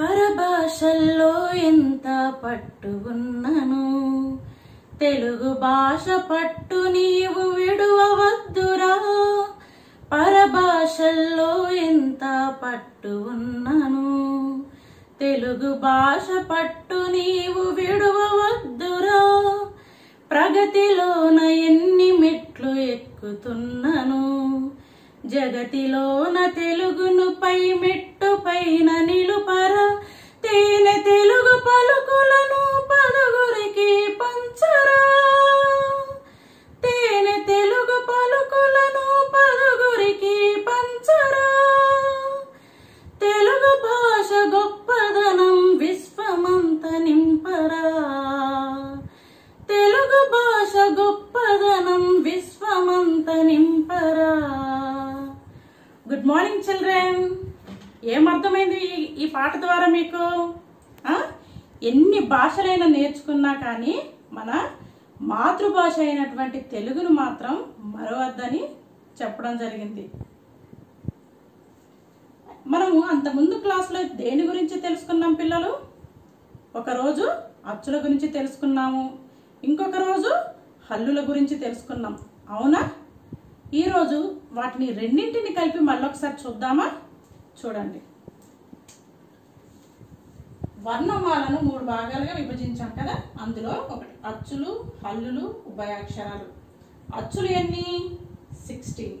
పరభాషల్లో ఎంత పట్టు ఉన్నను తెలుగు భాష పట్టు నీవు విడువవద్దురా? పరభాషల్లో ఎంత పట్టు ఉన్నను తెలుగు భాష పట్టు నీవు విడువవద్దురా? ప్రగతిలోన ఎన్ని మెట్లు ఎక్కుతున్నను? జగతిలోన తెలుగును పై మెట్టు పైన మార్నింగ్ చిల్డ్రన్ ఏమర్థమైంది ఈ- పాట ద్వారా మీకు? ఎన్ని భాషలైనా నేర్చుకున్నా కానీ మన మాతృభాష అయినటువంటి తెలుగును మాత్రం మరవద్దని చెప్పడం జరిగింది. మనము అంత ముందు క్లాస్లో దేని గురించి తెలుసుకున్నాం పిల్లలు? ఒకరోజు అచ్చుల గురించి తెలుసుకున్నాము. ఇంకొక రోజు హల్లుల గురించి తెలుసుకున్నాం. అవునా? ఈరోజు వాటిని రెండింటిని కలిపి మళ్ళొకసారి చూద్దామా? చూడండి. వర్ణమాలను మూడు భాగాలుగా విభజించాం కదా? అందులో ఒకటి అచ్చులు హల్లులు ఉభయాక్షరాలు. అచ్చులు ఎన్ని? సిక్స్టీన్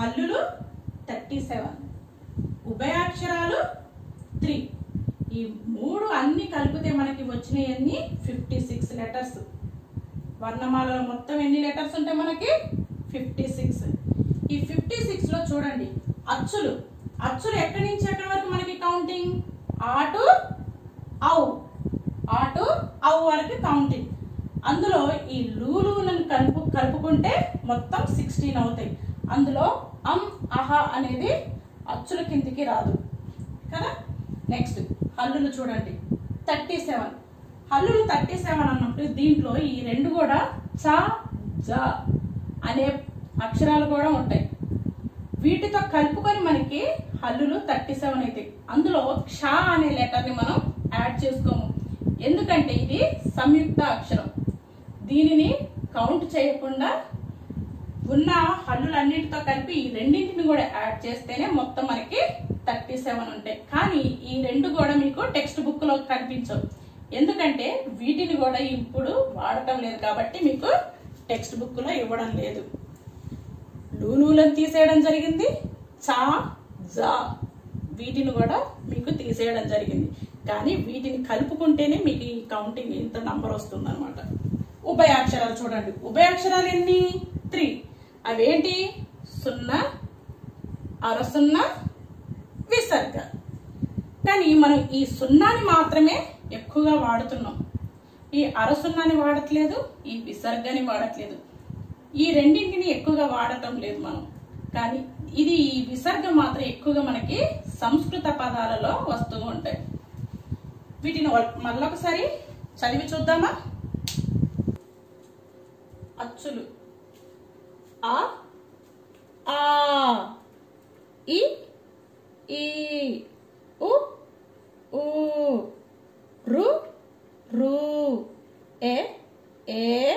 హల్లులు థర్టీ సెవెన్. ఉభయాక్షరాలు త్రీ. ఈ మూడు అన్ని కలిపితే మనకి వచ్చినాయన్ని ఫిఫ్టీ సిక్స్ లెటర్స్. వర్ణమాలలో మొత్తం ఎన్ని లెటర్స్ ఉంటాయి మనకి? ఫిఫ్టీ సిక్స్ ఈ ఫిఫ్టీ సిక్స్లో చూడండి అచ్చులు. అచ్చులు ఎక్కడి నుంచి ఎక్కడి వరకు మనకి కౌంటింగ్ ఆటు ఔ ఆటు ఔ వరకు కౌంటింగ్ అందులో ఈ లూలులను కలుపు కలుపుకుంటే మొత్తం సిక్స్టీన్ అవుతాయి. అందులో అం అహ అనేది అచ్చుల కిందికి రాదు. కదా? నెక్స్ట్ హల్లులు చూడండి. థర్టీ సెవెన్ హల్లులు థర్టీ సెవెన్ అన్నప్పుడు దీంట్లో ఈ రెండు కూడా చ జ అనే అక్షరాలు కూడా ఉంటాయి. వీటితో కలుపుకొని మనకి హల్లులు థర్టీ సెవెన్ అవుతాయి అందులో క్ష అనే లెటర్ని మనం యాడ్ చేసుకోము. ఎందుకంటే ఇది సంయుక్త అక్షరం. దీనిని కౌంట్ చేయకుండా ఉన్న హల్లులన్నిటితో కలిపి ఈ రెండింటిని కూడా యాడ్ చేస్తేనే మొత్తం మనకి థర్టీ సెవెన్ ఉంటాయి. కానీ ఈ రెండు కూడా మీకు టెక్స్ట్ బుక్లో కనిపించవు. ఎందుకంటే వీటిని కూడా ఇప్పుడు వాడటం లేదు కాబట్టి మీకు టెక్స్ట్ బుక్లో ఇవ్వడం లేదు. నూనూలను తీసేయడం జరిగింది. చా జా వీటిని కూడా మీకు తీసేయడం జరిగింది. కానీ వీటిని కలుపుకుంటేనే మీకు ఈ కౌంటింగ్ ఇంత నంబర్ వస్తుంది అనమాట ఉభయాక్షరాలు చూడండి. ఉభయాక్షరాలు ఎన్ని? త్రీ అవేంటి? సున్నా అరసున్నా విసర్గ. కానీ మనం ఈ సున్నాని మాత్రమే ఎక్కువగా వాడుతున్నాం. ఈ అరసున్నాని వాడట్లేదు ఈ విసర్గని వాడట్లేదు. ఈ రెండింటిని ఎక్కువగా వాడటం లేదు మనం. కానీ ఇది ఈ విసర్గం మాత్రం ఎక్కువగా మనకి సంస్కృత పదాలలో వస్తూ ఉంటాయి. వీటిని మళ్ళొకసారి చదివి చూద్దామా? అచ్చులు. ఆ ఆ ఈ ఈ ఉ ఊ రు రు ఏ ఏ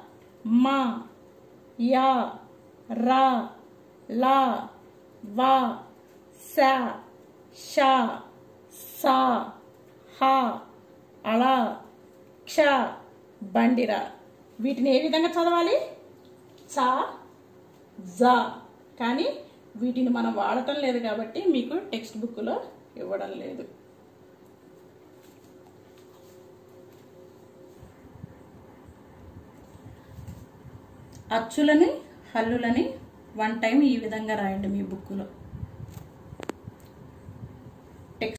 మ య ర ల వ స ష స హ అళ క్ష బండిరా. వీటిని ఏ విధంగా చదవాలి? చా జా. కానీ వీటిని మనం వాడటం లేదు కాబట్టి మీకు టెక్స్ట్ బుక్లో ఇవ్వడం లేదు. అచ్చులని హల్లులని వన్ టైం ఈ విధంగా రాయండి మీ బుక్లో